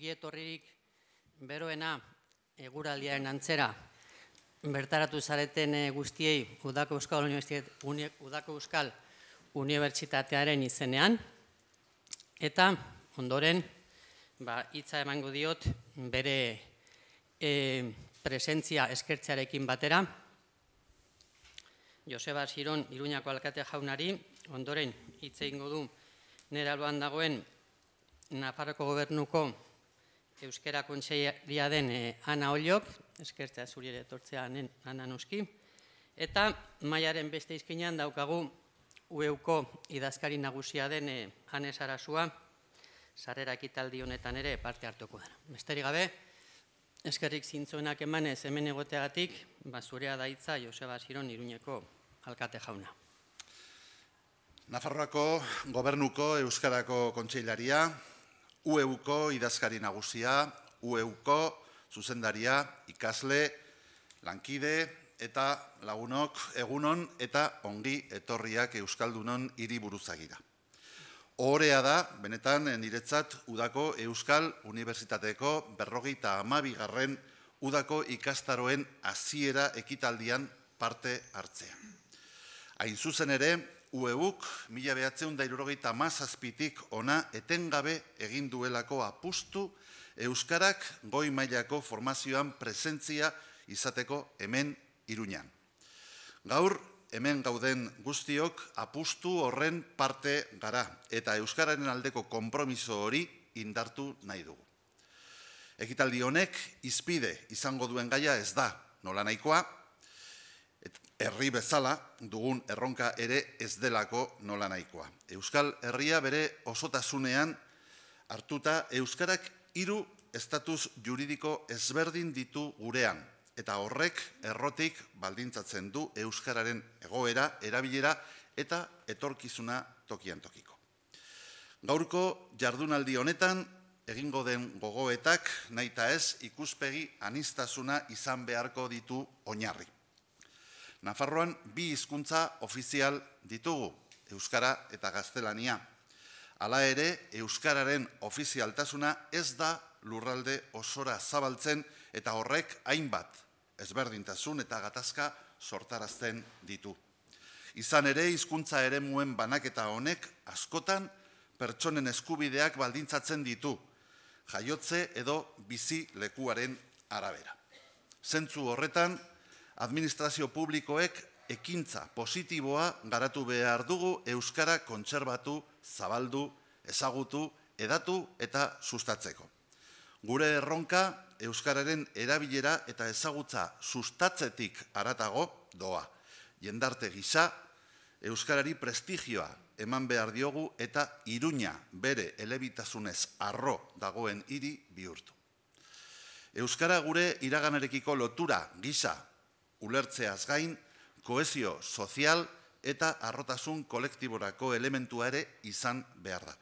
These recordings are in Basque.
ongi beroena eguraldiaren antzera bertaratu zareten eh, guztiei Udako Euskal Udako Euskal Unibertsitatearen izenean. Eta ondoren ba hitza emango diot bere e, presentzia eskertzearekin batera. Joseba Siron Iruñako alkate jaunari ondoren hitze eingo du. Nera dagoen Nafarroko gobernuko Euskera Kontseilia den eh, Ana Oliok, eskertzea zuri ere etortzea Ana Nuski, eta mailaren beste izkinean daukagu UEUko idazkari nagusia den eh, Ane Sarasua, sarrera ekitaldi honetan ere parte hartuko da. Besterik gabe, eskerrik zintzoenak emanez hemen egoteagatik, ba zurea daitza Joseba Siron Iruñeko alkate jauna. Nafarroako gobernuko Euskarako Kontseilaria, UEUko idazkari nagusia, UEUko zuzendaria, ikasle, lankide eta lagunok egunon eta ongi etorriak Euskaldunon hiri buruzagira. Horea da, benetan, niretzat Udako Euskal Unibertsitateko berrogeita amabigarren Udako ikastaroen hasiera ekitaldian parte hartzea. Hain zuzen ere, UEUk mila behatzeun da irurogeita mazazpitik ona etengabe egin duelako apustu Euskarak goi mailako formazioan presentzia izateko hemen iruñan. Gaur, hemen gauden guztiok apustu horren parte gara eta Euskararen aldeko konpromiso hori indartu nahi dugu. Ekitaldi honek izpide izango duen gaia ez da nola nahikoa, herri bezala dugun erronka ere ez delako nola nahikoa. Euskal Herria bere osotasunean hartuta Euskarak hiru estatus juridiko ezberdin ditu gurean, eta horrek errotik baldintzatzen du Euskararen egoera, erabilera eta etorkizuna tokian tokiko. Gaurko jardunaldi honetan, egingo den gogoetak nahi ez ikuspegi anistasuna izan beharko ditu oinarri. Nafarroan bi hizkuntza ofizial ditugu, Euskara eta Gaztelania. Hala ere, Euskararen ofizialtasuna ez da lurralde osora zabaltzen eta horrek hainbat ezberdintasun eta gatazka sortarazten ditu. Izan ere, hizkuntza ere muen banaketa honek askotan pertsonen eskubideak baldintzatzen ditu, jaiotze edo bizi lekuaren arabera. Zentzu horretan, administrazio publikoek ekintza positiboa garatu behar dugu Euskara kontserbatu, zabaldu, ezagutu, edatu eta sustatzeko. Gure erronka Euskararen erabilera eta ezagutza sustatzetik aratago doa. Jendarte gisa, Euskarari prestigioa eman behar diogu eta iruña bere elebitasunez arro dagoen hiri bihurtu. Euskara gure iraganarekiko lotura gisa ulertzeaz gain, koezio sozial eta arrotasun kolektiborako elementua ere izan behar da.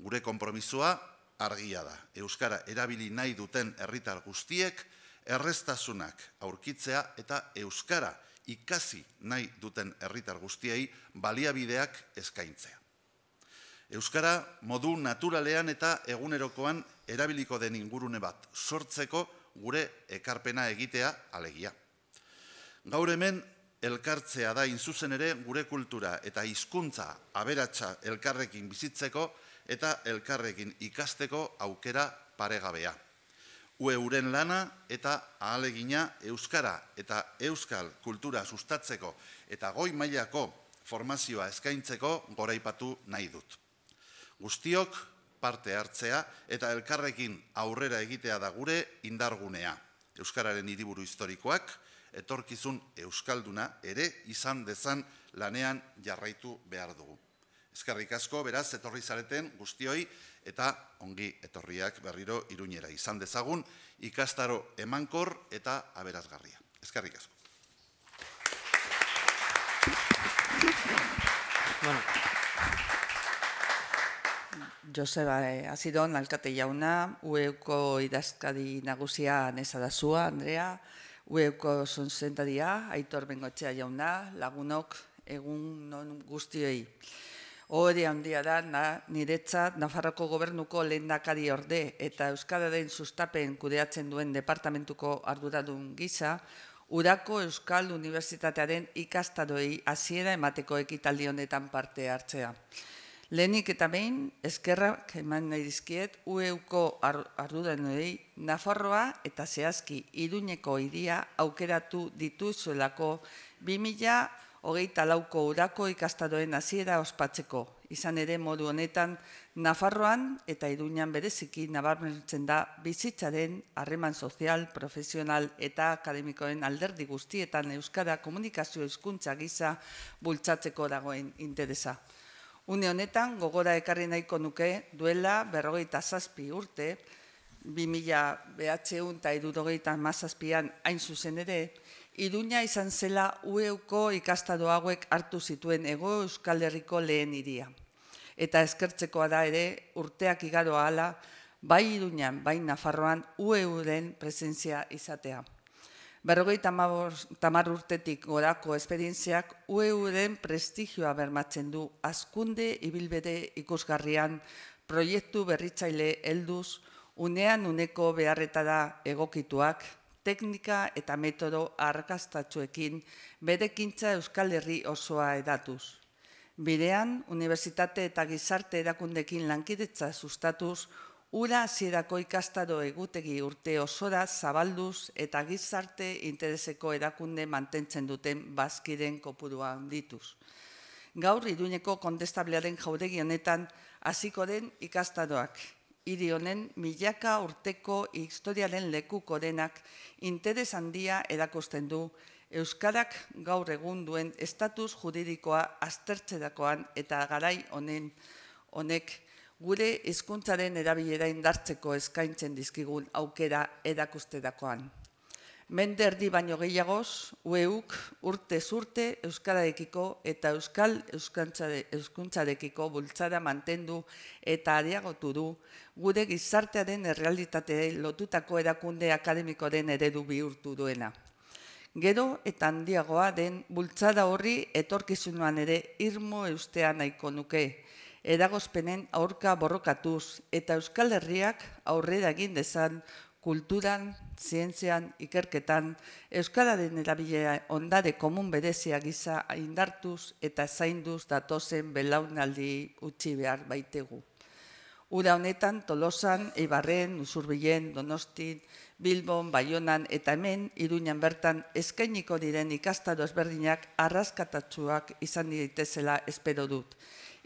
Gure konpromisoa argia da. Euskara erabili nahi duten herritar guztiek, errestasunak aurkitzea eta Euskara ikasi nahi duten herritar guztiei baliabideak eskaintzea. Euskara modu naturalean eta egunerokoan erabiliko den ingurune bat sortzeko gure ekarpena egitea alegia. Gaur hemen elkartzea da inzuzen ere gure kultura eta hizkuntza aberatsa elkarrekin bizitzeko eta elkarrekin ikasteko aukera paregabea. Ue uren lana eta ahalegina euskara eta euskal kultura sustatzeko eta goi mailako formazioa eskaintzeko goraipatu nahi dut. Guztiok parte hartzea eta elkarrekin aurrera egitea da gure indargunea. Euskararen hiriburu historikoak, etorkizun euskalduna ere izan dezan lanean jarraitu behar dugu. Ezkerrik asko, beraz, etorri zareten guztioi eta ongi etorriak berriro iruñera izan dezagun ikastaro emankor eta aberazgarria. Ezkerrik asko. Bueno. Joseba eh, Azidon, alkate jauna, ueko idazkadi nagusia nesa Andrea, Ueko sonzentadia, aitor bengotxea jauna, lagunok egun non guztioi. Ohore handia da, na, niretzat, Nafarroko gobernuko lehendakari orde eta Euskararen sustapen kudeatzen duen departamentuko arduradun gisa, Urako Euskal Unibertsitatearen ikastadoei hasiera emateko ekitaldi honetan parte hartzea. Lehenik eta behin, eskerrak eman nahi dizkiet, UEUko ardudanoi Nafarroa eta zehazki Iruñeko iria aukeratu dituzuelako 2000 hogeita lauko urako ikastadoen hasiera ospatzeko. Izan ere modu honetan, Nafarroan eta Iruñan bereziki nabarmentzen da bizitzaren harreman sozial, profesional eta akademikoen alderdi guztietan Euskara komunikazio hizkuntza gisa bultzatzeko dagoen interesa. Une honetan, gogora ekarri nahiko nuke, duela berrogeita zazpi urte, 2000 behatzeun eta irurogeita mazazpian hain zuzen ere, Iruña izan zela UEuko ikastado hauek hartu zituen ego Euskal Herriko lehen iria. Eta eskertzekoa da ere urteak igaro ahala, bai Iruñan, bai Nafarroan UEuren presentzia izatea. Berrogei tamar urtetik gorako esperientziak UEUren prestigioa bermatzen du azkunde ibilbede ikusgarrian proiektu berritzaile helduz unean uneko beharretara egokituak, teknika eta metodo arkastatxuekin bedekintza Euskal Herri osoa edatuz. Bidean, unibertsitate eta gizarte erakundekin lankidetza sustatuz, Ura zirako ikastado egutegi urte osora zabalduz eta gizarte intereseko erakunde mantentzen duten bazkiren kopurua dituz. Gaur iduñeko kontestablearen jaudegi honetan hasiko den ikastadoak. Hiri honen milaka urteko historiaren lekuko denak interes handia erakusten du Euskarak gaur egun duen estatus juridikoa aztertzerakoan eta garai honen honek gure hizkuntzaren erabilera indartzeko eskaintzen dizkigun aukera erakusterakoan. Mende erdi baino gehiagoz, UEUk urte zurte Euskararekiko eta Euskal Euskantzarekiko bultzara mantendu eta areagotu du gure gizartearen errealitatea lotutako erakunde akademikoren eredu bihurtu duena. Gero eta handiagoa den bultzada horri etorkizunuan ere irmo eustean nahiko nuke, edagozpenen aurka borrokatuz eta Euskal Herriak aurrera egin dezan kulturan, zientzian, ikerketan, Euskararen erabilea ondare komun berezia gisa indartuz eta zainduz datozen belaunaldi utzi behar baitegu. Ura honetan Tolosan, Eibarren, Usurbilen, Donostin, Bilbon, Baionan eta hemen Iruñan bertan eskainiko diren ikastaro ezberdinak arraskatatsuak izan ditezela espero dut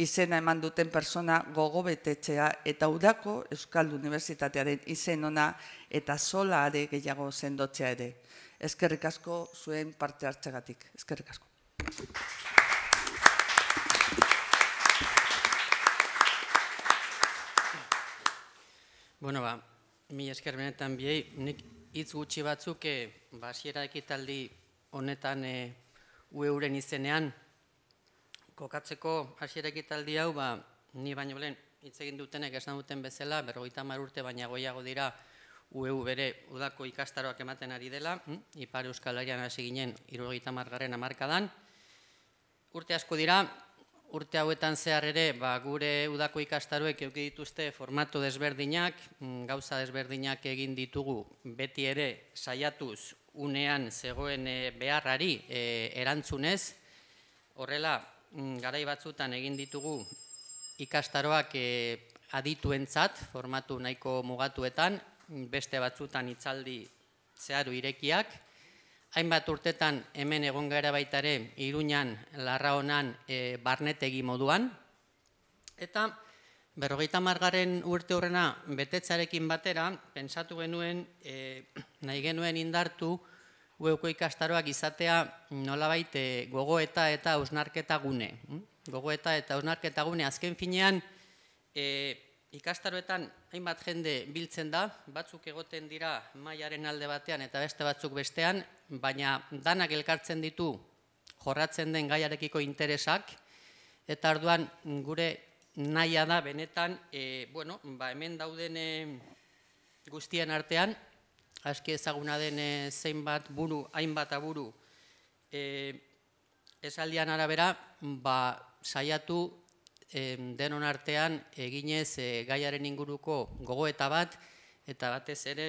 izena eman duten persona gogobetetzea eta udako Euskal Unibertsitatearen izen ona eta sola are gehiago sendotzea ere. Eskerrik asko zuen parte hartzegatik. Eskerrik asko. Bueno, ba, mi esker benetan biei, nik hitz gutxi batzuk, eh, basiera ekitaldi honetan e, ueuren izenean, kokatzeko hasiera ekitaldi hau, ba, ni baino lehen hitz egin dutenek esan duten bezala, berrogeita mar urte baina goiago dira UEU bere udako ikastaroak ematen ari dela, hm? Ipar Euskal Herrian hasi ginen irurogeita margarren amarkadan. Urte asko dira, urte hauetan zehar ere, ba, gure udako ikastaroek euki dituzte formato desberdinak, hm, gauza desberdinak egin ditugu beti ere saiatuz unean zegoen eh, beharrari e, erantzunez, horrela, garai batzutan egin ditugu ikastaroak e, adituentzat formatu nahiko mugatuetan, beste batzutan hitzaldi zeharu irekiak. Hainbat urtetan hemen egon gara baitare Iruñan, Larra Honan, e, Barnetegi moduan. Eta berrogeita margaren urte horrena betetzarekin batera, pensatu genuen, e, nahi genuen indartu, ueuko ikastaroak izatea nolabait eh, gogoeta eta ausnarketa gune. Hm? Gogoeta eta ausnarketa gune azken finean e, ikastaroetan hainbat jende biltzen da, batzuk egoten dira mailaren alde batean eta beste batzuk bestean, baina danak elkartzen ditu jorratzen den gaiarekiko interesak, eta arduan gure naia da benetan, e, bueno, ba hemen dauden e, guztien artean, aski ezaguna den e, zein bat buru, hainbat aburu, e, esaldian arabera, ba, saiatu denon artean eginez e, gaiaren inguruko gogoeta bat, eta batez ere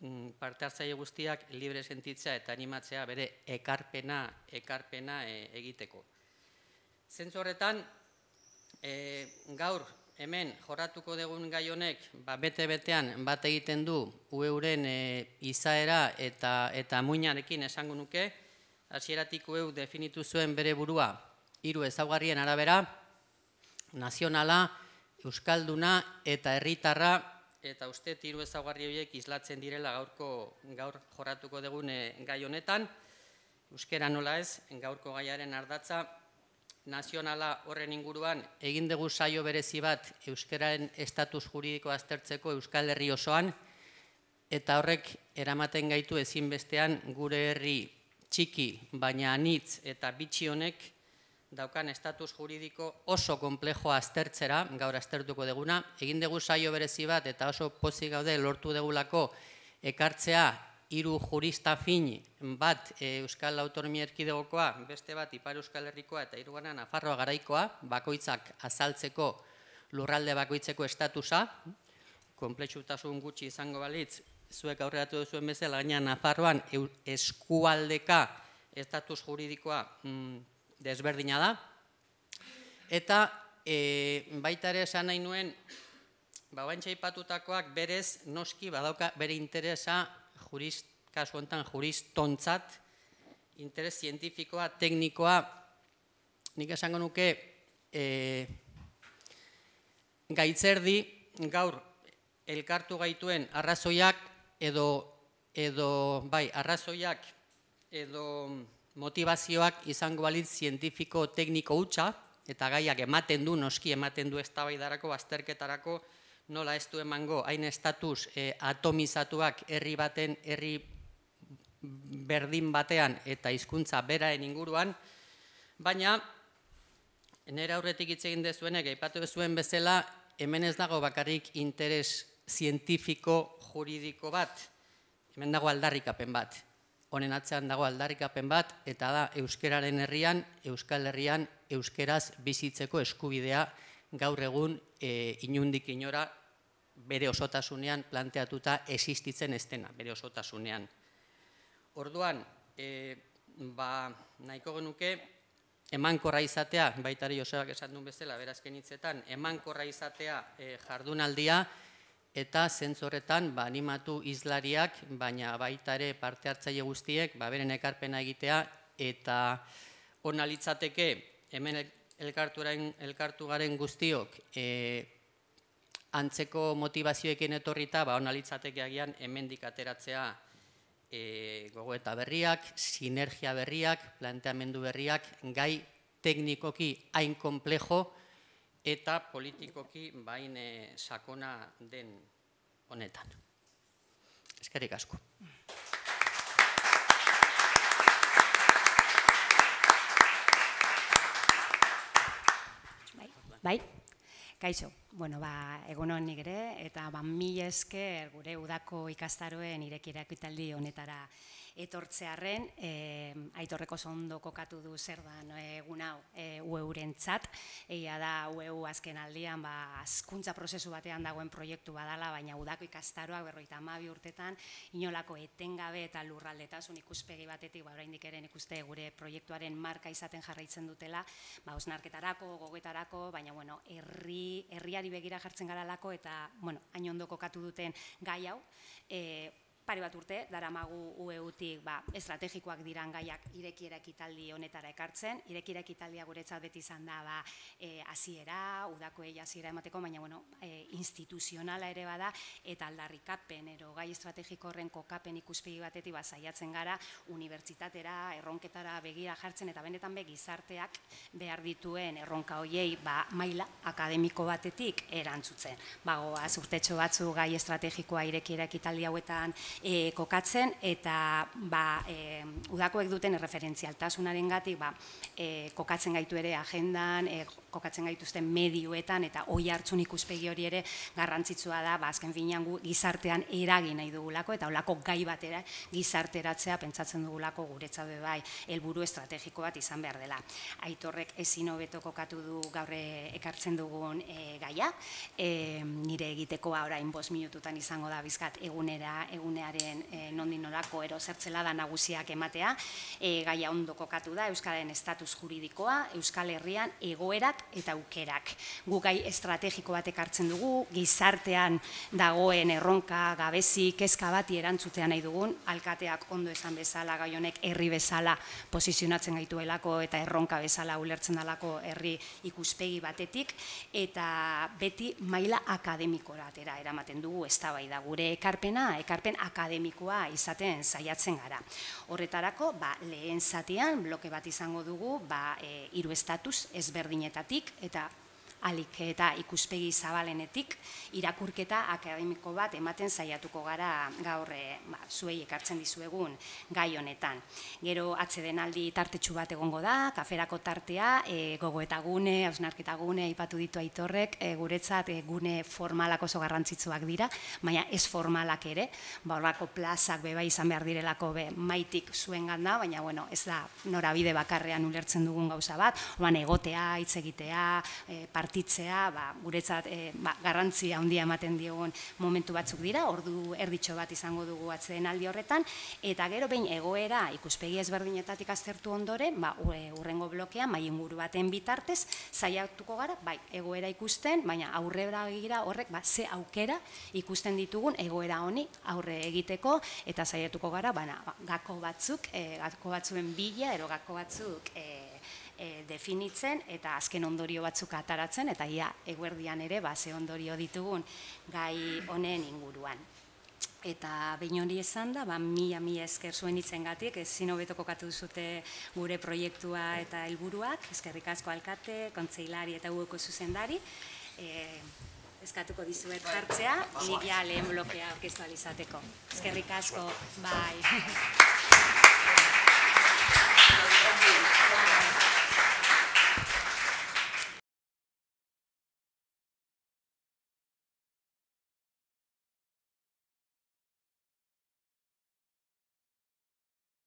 mm, parte hartzaile guztiak libre sentitzea eta animatzea bere ekarpena, ekarpena e, egiteko. Zentzu horretan, e, gaur hemen joratuko dugun gai honek ba, bete-betean bat egiten du ueuren e, izaera eta, eta muinarekin esango nuke, hasieratik ueu definitu zuen bere burua hiru ezaugarrien arabera, nazionala, euskalduna eta herritarra eta uste hiru ezaugarri horiek islatzen direla gaurko gaur jorratuko dugun gai honetan. Euskera nola ez, gaurko gaiaren ardatza, nazionala horren inguruan egin dugu saio berezi bat euskararen estatus juridiko aztertzeko Euskal Herri osoan, eta horrek eramaten gaitu ezinbestean gure herri txiki, baina anitz eta bitxi honek daukan estatus juridiko oso komplejoa aztertzera, gaur aztertuko deguna, egin dugu saio berezi bat eta oso pozik gaude lortu degulako ekartzea hiru jurista fin bat e, Euskal Autonomia Erkidegokoa, beste bat Ipar Euskal Herrikoa eta hirugarren Nafarroa garaikoa, bakoitzak azaltzeko lurralde bakoitzeko estatusa, konplexutasun gutxi izango balitz, zuek aurreatu duzuen bezala, gaina Nafarroan eskualdeka estatus juridikoa mm, desberdina da. Eta e, baita ere esan nahi nuen, ba, ipatutakoak berez noski badauka bere interesa jurist, kasu honetan juristontzat, interes zientifikoa, teknikoa, nik esango nuke, e, gaitzerdi gaur elkartu gaituen arrazoiak edo, edo bai, arrazoiak edo motivazioak izango balitz zientifiko tekniko hutsa, eta gaiak ematen du, noski ematen du eztabaidarako, azterketarako, nola ez du emango, hain estatus eh, atomizatuak herri baten, herri berdin batean eta hizkuntza beraen inguruan, baina nire aurretik hitz egin dezuenek, aipatu zuen bezala, hemen ez dago bakarrik interes zientifiko juridiko bat, hemen dago aldarrikapen bat, honen atzean dago aldarrikapen bat, eta da euskeraren herrian, euskal herrian, euskeraz bizitzeko eskubidea gaur egun e, inundik inora bere osotasunean planteatuta existitzen estena, bere osotasunean. Orduan, e, ba, nahiko genuke, emankorra izatea, baitari Joseak esan duen bezala, berazken hitzetan, emankorra izatea e, jardunaldia, eta zentzorretan ba, animatu izlariak, baina baita ere parte hartzaile guztiek, ba, beren ekarpena egitea, eta hona litzateke, hemen elkartu garen guztiok, e, antzeko motivazioekin etorrita, ba, hona litzateke agian, hemen dikateratzea e, gogo eta berriak, sinergia berriak, planteamendu berriak, gai teknikoki hain komplejo, eta politikoki bain eh, sakona den honetan. Eskerrik asko. Bai. Kaixo, bueno, ba, egunon nik ere, eta ba, mi esker gure udako ikastaroen irekirak italdi honetara etortzearren, e, aitorreko zondo kokatu du zer da no, egun hau e, ueuren txat, egia da ueu azken aldian ba, azkuntza prozesu batean dagoen proiektu badala, baina udako ikastaroak berroita amabi urtetan, inolako etengabe eta lurraldetasun ikuspegi batetik, ba, oraindik ere ikuste gure proiektuaren marka izaten jarraitzen dutela, ba, osnarketarako, gogetarako, baina, bueno, herri, begira jartzen garalako, eta, bueno, hain ondo kokatu duten gai hau, e, pare bat urte, daramagu UEUtik ba, estrategikoak diran gaiak irekiera ekitaldi honetara ekartzen. Irekiera ekitaldia guretzat beti izan da ba, e, aziera, udako egi aziera emateko, baina bueno, e, instituzionala ere bada, eta aldarrikapen, ero gai estrategiko horren kokapen ikuspegi batetik ba, saiatzen gara, unibertsitatera, erronketara begira jartzen, eta benetan be gizarteak behar dituen erronka hoiei ba, maila akademiko batetik erantzutzen. Bago, urtetxo batzu gai estrategikoa irekiera ekitaldi hauetan e, kokatzen eta ba, e, udakoek duten referentzialtasunaren gatik ba, e, kokatzen gaitu ere agendan, e, kokatzen gaituzten medioetan eta oi hartzun ikuspegi hori ere garrantzitsua da, ba, azken finean gu gizartean eragin nahi dugulako eta olako gai batera gizarteratzea pentsatzen dugulako guretzat bai helburu estrategiko bat izan behar dela. Aitorrek ezin hobeto kokatu du gaur ekartzen dugun e, gaia, e, nire egitekoa orain bos minututan izango da bizkat egunera, egunearen e, nondin norako ero zertzela da nagusiak ematea, e, gaia ondo kokatu da Euskaren estatus juridikoa, Euskal Herrian egoerak eta aukerak. Gu gai estrategiko bat ekartzen dugu, gizartean dagoen erronka, gabezi, kezka bati erantzutea nahi dugun, alkateak ondo esan bezala, gai honek herri bezala posizionatzen gaituelako eta erronka bezala ulertzen dalako herri ikuspegi batetik, eta beti maila akademikora atera eramaten dugu eztabaida gure ekarpena, ekarpen akademikoa izaten saiatzen gara. Horretarako, ba, lehen zatean, bloke bat izango dugu, ba, e, iru estatus ezberdinetatik, eta alik eta ikuspegi zabalenetik irakurketa akademiko bat ematen saiatuko gara gaur e, ba, zuei ekartzen dizuegun gai honetan. Gero atzedenaldi tartetxu bat egongo da, kaferako tartea, e, gogo eta gune, hausnarketa gune, ipatu ditu aitorrek, e, guretzat e, gune formalak oso garrantzitsuak dira, baina ez formalak ere, ba horrako plazak beba izan behar direlako be, maitik zuen ganda, baina bueno, ez da norabide bakarrean ulertzen dugun gauza bat, oan egotea, hitz egitea, e, partitzea, ba, guretzat e, ba, garrantzia handia ematen diogun momentu batzuk dira, ordu erditxo bat izango dugu atzeen aldi horretan, eta gero behin egoera ikuspegi ezberdinetatik aztertu ondoren, ba, urrengo blokean, mai inguru baten bitartez, zaiatuko gara, bai, egoera ikusten, baina aurrera gira horrek, ba, ze aukera ikusten ditugun egoera honi aurre egiteko, eta zaiatuko gara, ba, gako batzuk, e, gako batzuen bila, ero gako batzuk, e, e, definitzen eta azken ondorio batzuk ataratzen eta ia eguerdian ere ba ze ondorio ditugun gai honen inguruan. Eta behin hori esan da, ba, mila mila esker zuen itzengatik, ez zino beto kokatu zute gure proiektua eta helburuak, eskerrik asko alkate, kontzeilari eta gueko zuzendari. E, eskatuko dizuet jartzea, nik ja lehen blokea orkestu alizateko. Eskerrik asko, bai.